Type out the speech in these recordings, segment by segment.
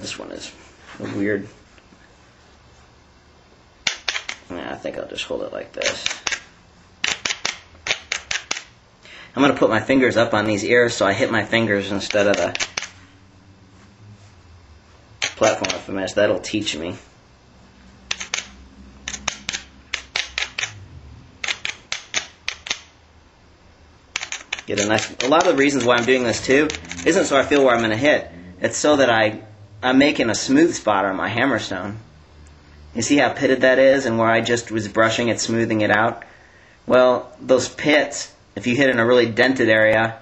This one is weird. Yeah, I think I'll just hold it like this. I'm going to put my fingers up on these ears so I hit my fingers instead of the platform if I miss. That'll teach me. Get a nice. A lot of the reasons why I'm doing this too isn't so I feel where I'm going to hit. It's so that I I'm making a smooth spot on my hammerstone. You see how pitted that is, and where I just was brushing it, smoothing it out. Well, those pits, if you hit in a really dented area,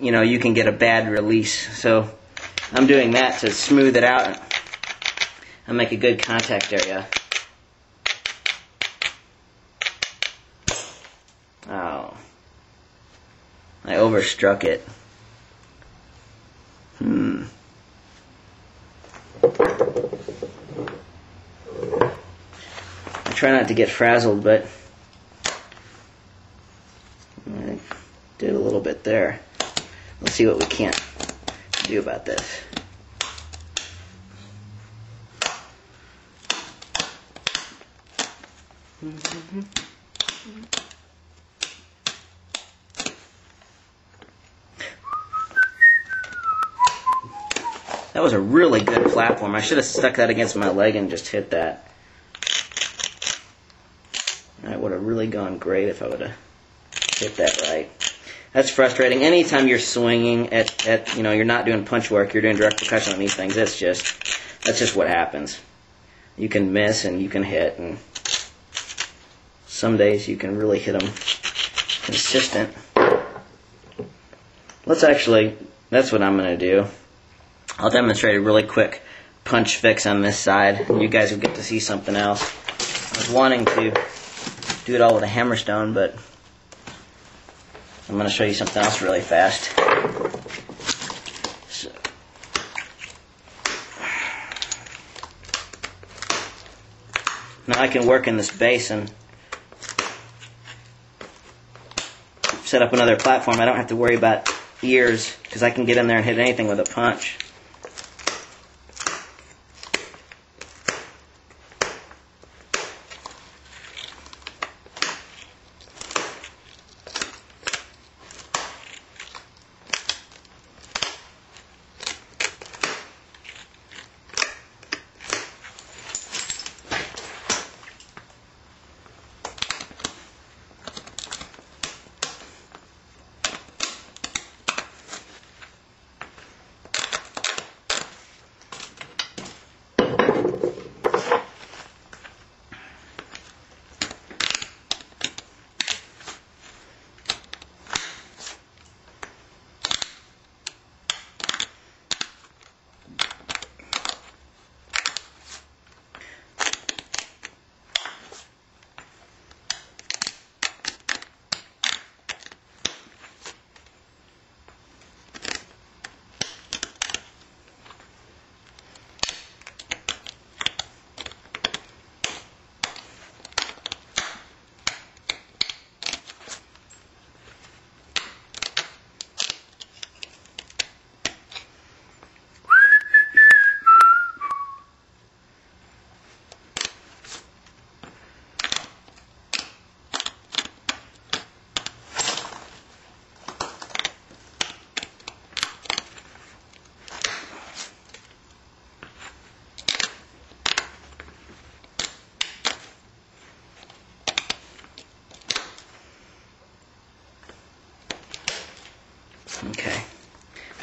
you know you can get a bad release. So I'm doing that to smooth it out and make a good contact area. Oh. I overstruck it. Try not to get frazzled, but I did a little bit there. Let's see what we can't do about this. That was a really good platform. I should have stuck that against my leg and just hit that. That would really gone great if I would have hit that right. That's frustrating. Anytime you're swinging at, at, you know, you're not doing punch work, you're doing direct percussion on these things. That's just, that's just what happens. You can miss and you can hit, and some days you can really hit them consistent. Let's actually, that's what I'm going to do. I'll demonstrate a really quick punch fix on this side. You guys will get to see something else. I was wanting to do it all with a hammerstone, but I'm going to show you something else really fast. So, now I can work in this basin, set up another platform. I don't have to worry about ears because I can get in there and hit anything with a punch.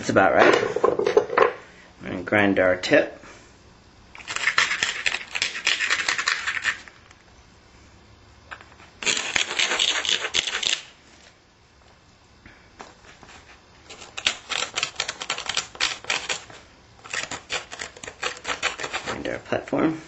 That's about right. To grind our tip. Grind our platform.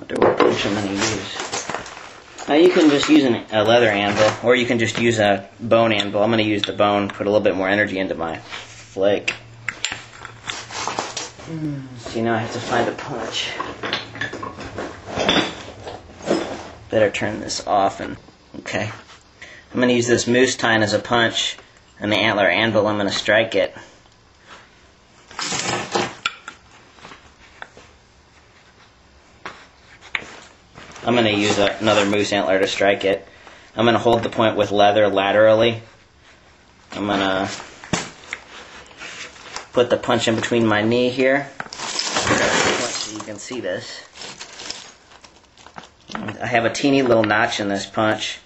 I going to use. Now you can just use an, a leather anvil, or you can just use a bone anvil. I'm going to use the bone, put a little bit more energy into my flake. See, now I have to find a punch. Better turn this off and Okay. I'm going to use this moose tine as a punch, and the antler anvil, I'm going to strike it. I'm going to use a, another moose antler to strike it. I'm going to hold the point with leather laterally. I'm going to put the punch in between my knee here. So you can see this. I have a teeny little notch in this punch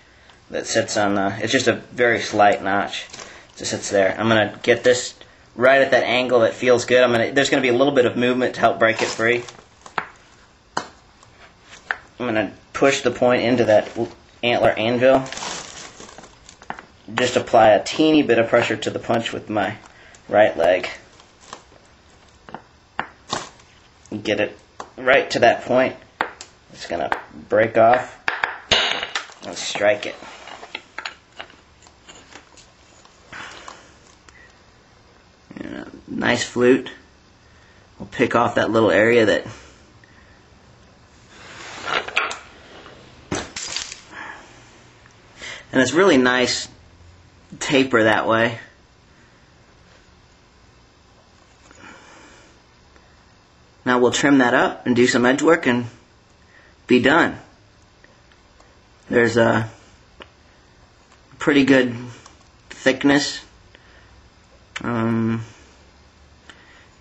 that sits on the, it's just a very slight notch. It just sits there. I'm going to get this right at that angle that feels good. I'm to, there's going to be a little bit of movement to help break it free. I'm going to push the point into that antler anvil. Just apply a teeny bit of pressure to the punch with my right leg. Get it right to that point. It's going to break off and strike it. Nice flute. We'll pick off that little area that and it's really nice taper that way. Now we'll trim that up and do some edge work and be done. There's a pretty good thickness. Um,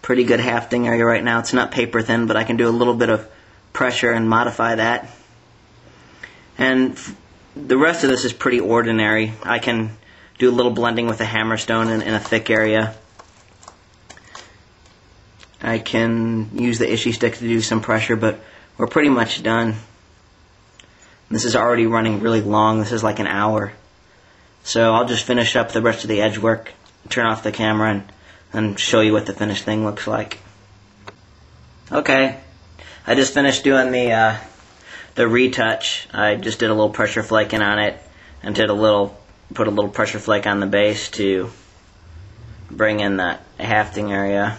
pretty good hafting area right now. It's not paper thin, but I can do a little bit of pressure and modify that. And the rest of this is pretty ordinary. I can do a little blending with a hammerstone in, in a thick area. I can use the Ishi stick to do some pressure, but we're pretty much done. This is already running really long. This is like an hour. So I'll just finish up the rest of the edge work, turn off the camera, and, and show you what the finished thing looks like. Okay, I just finished doing the uh, the retouch. I just did a little pressure flaking on it, and did a little put a little pressure flake on the base to bring in that hafting area.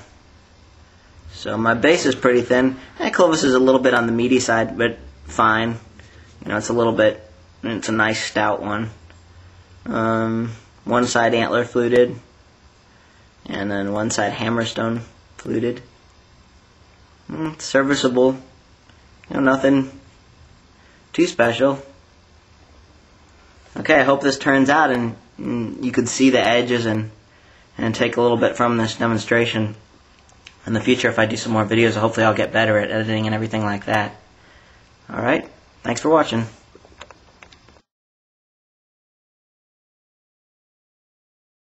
So my base is pretty thin. And Clovis is a little bit on the meaty side, but fine. You know, it's a little bit, it's a nice stout one. Um, one side antler fluted, and then one side hammerstone fluted. Mm, serviceable. You know, nothing too special. Okay, I hope this turns out and, and you can see the edges and and take a little bit from this demonstration in the future, if I do some more videos, hopefully I'll get better at editing and everything like that. Alright, thanks for watching.